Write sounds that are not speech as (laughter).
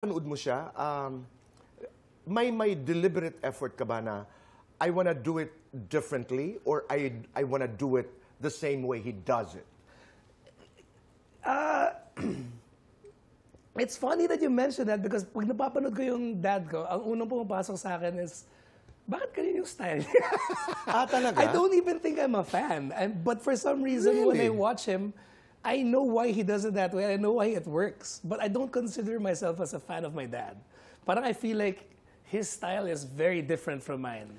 panood mo siya, um, may may deliberate effort ka ba na I wanna do it differently or I I wanna do it the same way he does it? (clears throat) It's funny that you mentioned that because pag napapanood ko yung dad ko, ang unang pumapasok sa akin is, bakit ganyan yung style niya? Ah, talaga? (laughs) I don't even think I'm a fan. And, but for some reason, when I Really? watch him, I know why he does it that way. I know why it works. But I don't consider myself as a fan of my dad. Parang I feel like his style is very different from mine.